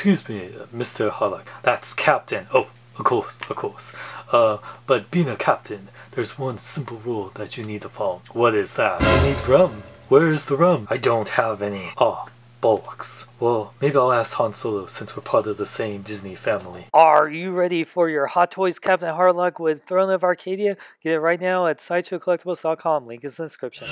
Excuse me, Mr. Harlock. That's Captain. Oh, of course, of course. Uh, but being a captain, there's one simple rule that you need to follow. What is that? You need rum. Where is the rum? I don't have any. Oh, bollocks. Well, maybe I'll ask Han Solo since we're part of the same Disney family. Are you ready for your Hot Toys Captain Harlock with Throne of Arcadia? Get it right now at SideshowCollectibles.com. Link is in the description.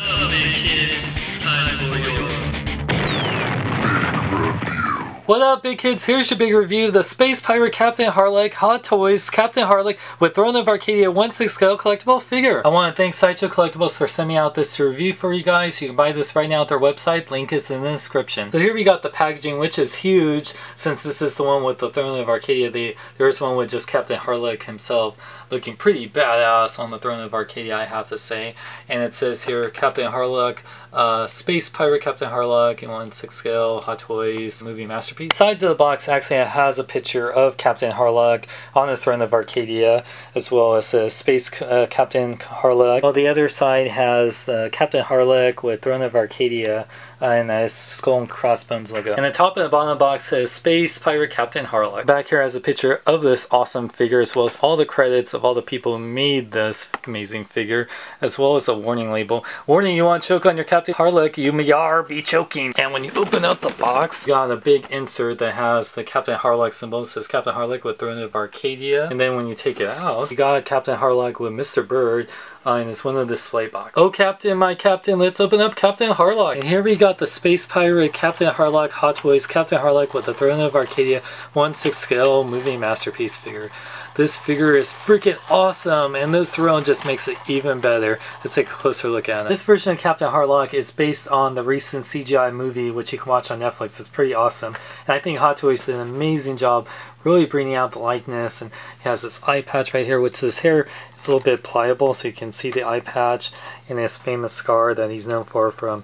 What up, big kids? Here's your big review of the Space Pirate Captain Harlock Hot Toys Captain Harlock with Throne of Arcadia 1/6 scale collectible figure. I want to thank Sideshow Collectibles for sending out this review for you guys. You can buy this right now at their website. Link is in the description. So here we got the packaging, which is huge since this is the one with the Throne of Arcadia. The, there's one with just Captain Harlock himself looking pretty badass on the Throne of Arcadia, I have to say. And it says here, Captain Harlock, uh, Space Pirate Captain Harlock in 1/6 scale, Hot Toys, movie masterpiece. Sides of the box actually has a picture of Captain Harlock on the Throne of Arcadia, as well as a Space uh, Captain Harlock. While the other side has uh, Captain Harlock with Throne of Arcadia uh, and a skull and crossbones logo. And the top and the bottom of the box says Space Pirate Captain Harlock. Back here has a picture of this awesome figure as well as all the credits of all the people who made this amazing figure as well as a warning label. Warning, you want to choke on your Captain Harlock, you may are be choking. And when you open up the box, you got a big insert that has the Captain Harlock symbol. It says Captain Harlock with Throne of Arcadia. And then when you take it out, you got Captain Harlock with Mr. Bird uh, and it's one of the display box. Oh Captain, my Captain, let's open up Captain Harlock. And here we got the Space Pirate Captain Harlock Hot Toys Captain Harlock with the Throne of Arcadia 1-6 scale movie masterpiece figure. This figure is freaking awesome, and this throne just makes it even better. Let's take a closer look at it. This version of Captain Harlock is based on the recent CGI movie, which you can watch on Netflix. It's pretty awesome. And I think Hot Toys did an amazing job really bringing out the likeness. And he has this eye patch right here, which his hair is a little bit pliable, so you can see the eye patch and his famous scar that he's known for from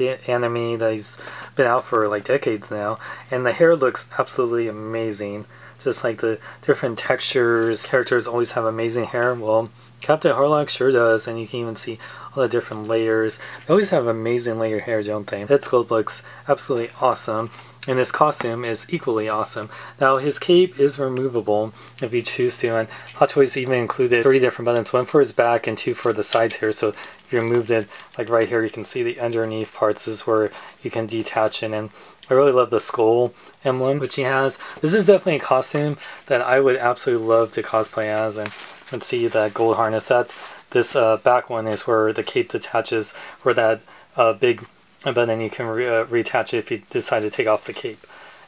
anime that he's been out for like decades now. And the hair looks absolutely amazing just like the different textures. Characters always have amazing hair. Well, Captain Harlock sure does, and you can even see all the different layers. They always have amazing layered hair, don't they? That sculpt looks absolutely awesome. And his costume is equally awesome. Now his cape is removable if you choose to, and Hot Toys even included three different buttons, one for his back and two for the sides here. So if you removed it, like right here, you can see the underneath parts this is where you can detach it. And I really love the skull emblem which he has. This is definitely a costume that I would absolutely love to cosplay as. And let's see that gold harness. That's this uh, back one is where the cape detaches, where that uh, big button you can re uh, reattach it if you decide to take off the cape.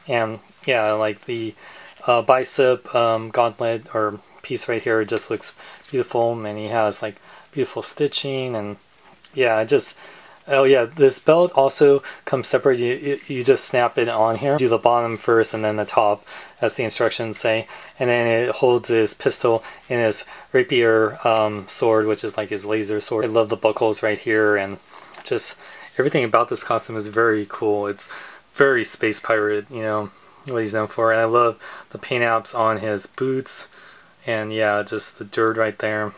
And yeah, like the uh, bicep um, gauntlet or piece right here just looks beautiful, and he has like beautiful stitching and yeah, I just Oh yeah, this belt also comes separate. You, you just snap it on here. Do the bottom first and then the top, as the instructions say. And then it holds his pistol and his rapier um, sword, which is like his laser sword. I love the buckles right here and just everything about this costume is very cool. It's very space pirate, you know, what he's known for. And I love the paint apps on his boots. And yeah, just the dirt right there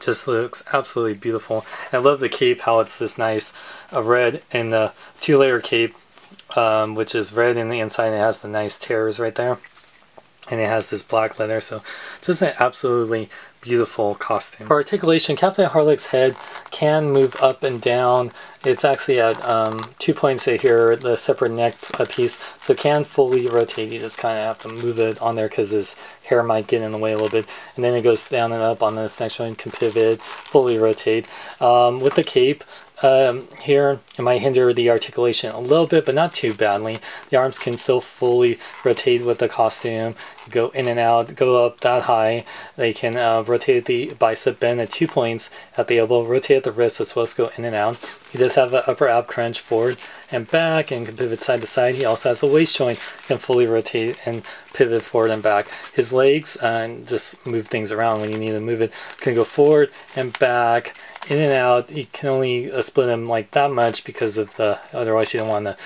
just looks absolutely beautiful. I love the cape, how it's this nice uh, red and the two layer cape, um, which is red in the inside and it has the nice tears right there. And it has this black leather, so just an absolutely beautiful costume. For articulation, Captain Harlock's head can move up and down. It's actually at um, two points here, the separate neck piece, so it can fully rotate. You just kind of have to move it on there because his hair might get in the way a little bit. And then it goes down and up on this next one, can pivot, fully rotate. Um, with the cape, um, here it might hinder the articulation a little bit but not too badly. The arms can still fully rotate with the costume go in and out go up that high. They can uh, rotate the bicep bend at two points at the elbow rotate the wrist as well as go in and out. He does have an upper ab crunch forward and back and can pivot side to side. He also has a waist joint can fully rotate and pivot forward and back. His legs uh, and just move things around when you need to move it can go forward and back in and out. You can only uh, split them like that much because of the, otherwise you don't want to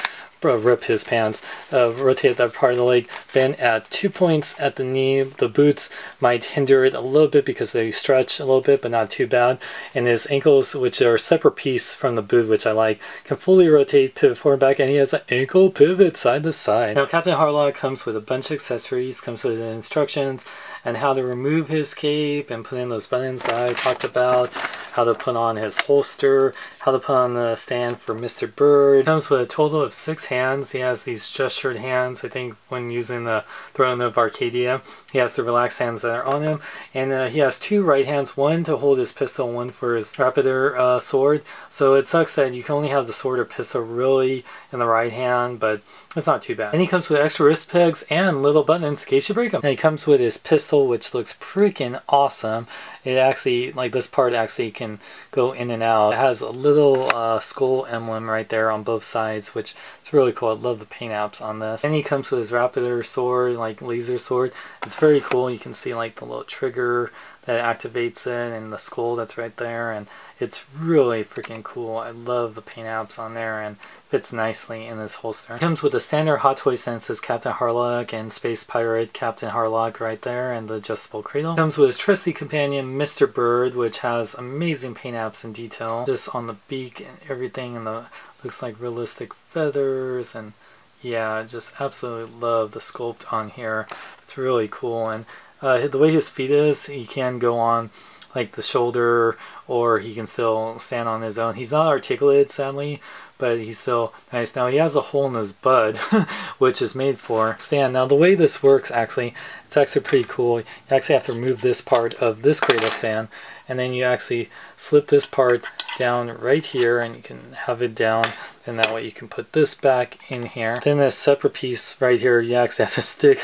uh, rip his pants. Uh, rotate that part of the leg. Bend at two points at the knee. The boots might hinder it a little bit because they stretch a little bit, but not too bad. And his ankles, which are a separate piece from the boot, which I like, can fully rotate, pivot forward and back, and he has an ankle pivot side to side. Now, Captain Harlock comes with a bunch of accessories, comes with instructions and how to remove his cape and put in those buttons that I talked about, how to put on his holster, how to put on the stand for Mr. Bird. Comes with a total of six hands. He has these gestured hands, I think, when using the Throne of Arcadia. He has the relaxed hands that are on him, and uh, he has two right hands, one to hold his pistol, one for his rapier uh, sword. So it sucks that you can only have the sword or pistol really in the right hand, but it's not too bad. And he comes with extra wrist pegs and little buttons in case you break them. And he comes with his pistol, which looks freaking awesome. It actually, like this part actually can go in and out. It has a little uh, skull emblem right there on both sides, which is really cool. I love the paint apps on this. And he comes with his rapier sword, like laser sword. It's very cool. You can see like the little trigger that activates it and the skull that's right there. And it's really freaking cool. I love the paint apps on there and fits nicely in this holster. It comes with a standard Hot Toys that says Captain Harlock and Space Pirate Captain Harlock right there and the adjustable cradle. It comes with his trusty companion Mr. Bird which has amazing paint apps and detail just on the beak and everything and the looks like realistic feathers and yeah just absolutely love the sculpt on here. It's really cool and uh, the way his feet is he can go on like the shoulder or he can still stand on his own. He's not articulated sadly, but he's still nice. Now he has a hole in his bud, which is made for stand. Now the way this works actually, it's actually pretty cool. You actually have to remove this part of this cradle stand and then you actually slip this part down right here and you can have it down and that way you can put this back in here. Then this separate piece right here, you actually have to stick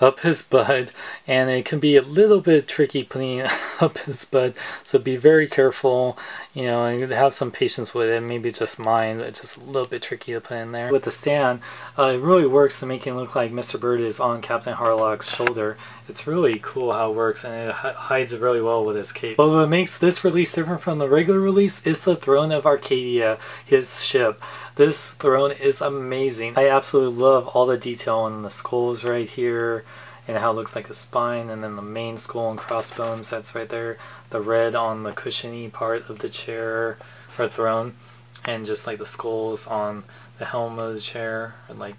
up his butt and it can be a little bit tricky putting up his butt so be very careful you know and have some patience with it maybe just mine it's just a little bit tricky to put in there with the stand uh, it really works to make it look like Mr. Bird is on Captain Harlock's shoulder it's really cool how it works and it hides really well with his cape but what makes this release different from the regular release is the Throne of Arcadia his ship this throne is amazing. I absolutely love all the detail on the skulls right here and how it looks like a spine and then the main skull and crossbones that's right there. The red on the cushiony part of the chair or throne and just like the skulls on the helm of the chair and like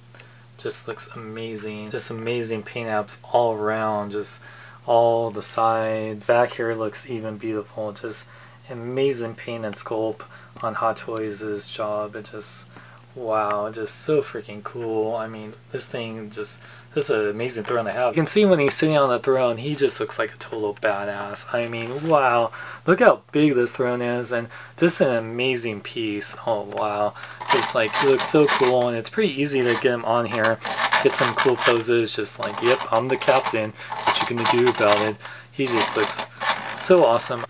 just looks amazing. Just amazing paint apps all around. Just all the sides. Back here looks even beautiful. Just amazing paint and sculpt on Hot Toys' job. It just, wow, just so freaking cool. I mean, this thing just, this is an amazing throne to have. You can see when he's sitting on the throne, he just looks like a total badass. I mean, wow, look how big this throne is and just an amazing piece. Oh, wow. Just like, he looks so cool and it's pretty easy to get him on here. Get some cool poses, just like, yep, I'm the captain. What you gonna do about it? He just looks so awesome.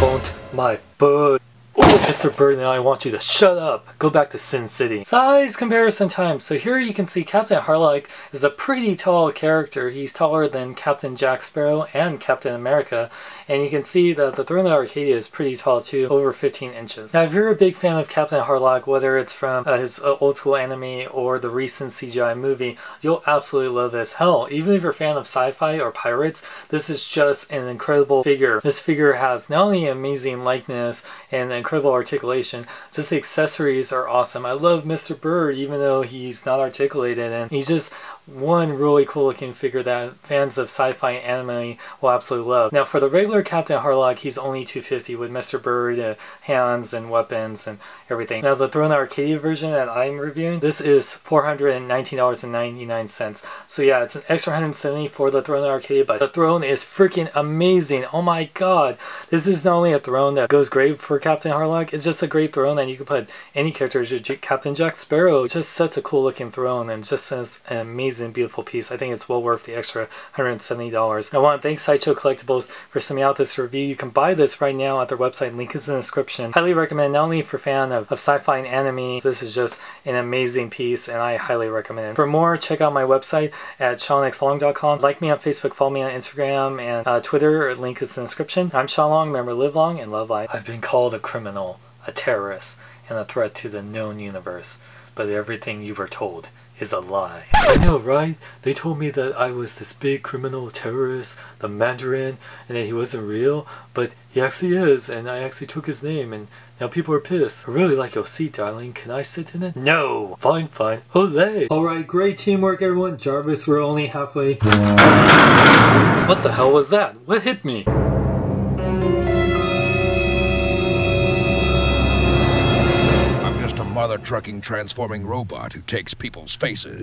Don't my butt. Mr. Bird, now I want you to shut up. Go back to Sin City. Size comparison time. So here you can see Captain Harlock is a pretty tall character. He's taller than Captain Jack Sparrow and Captain America. And you can see that the Throne of Arcadia is pretty tall too, over 15 inches. Now if you're a big fan of Captain Harlock, whether it's from uh, his uh, old school anime or the recent CGI movie, you'll absolutely love this. Hell, even if you're a fan of sci-fi or pirates, this is just an incredible figure. This figure has not only amazing likeness and incredible articulation, just the accessories are awesome. I love Mr. Bird even though he's not articulated and he's just one really cool looking figure that fans of sci-fi anime will absolutely love. Now for the regular Captain Harlock, he's only 250 with Mr. Bird, uh, hands and weapons and everything. Now the Throne Arcadia version that I'm reviewing, this is $419.99. So yeah, it's an extra 170 for the Throne Arcadia, but the throne is freaking amazing. Oh my god. This is not only a throne that goes great for Captain Harlock, it's just a great throne and you can put any character, as Captain Jack Sparrow. Just such a cool looking throne and just an amazing amazing, beautiful piece. I think it's well worth the extra $170. I want to thank Sideshow Collectibles for sending out this review. You can buy this right now at their website. Link is in the description. Highly recommend not only for fan of, of sci-fi and anime. This is just an amazing piece and I highly recommend it. For more, check out my website at SeanXLong.com. Like me on Facebook, follow me on Instagram and uh, Twitter. Link is in the description. I'm Sean Long. Remember, live long and love life. I've been called a criminal, a terrorist, and a threat to the known universe. but everything you were told is a lie. I know, right? They told me that I was this big criminal terrorist, the Mandarin, and that he wasn't real, but he actually is, and I actually took his name, and now people are pissed. I really like your seat, darling. Can I sit in it? No! Fine, fine. Olay! Alright, great teamwork, everyone. Jarvis, we're only halfway. What the hell was that? What hit me? Mother trucking transforming robot who takes people's faces.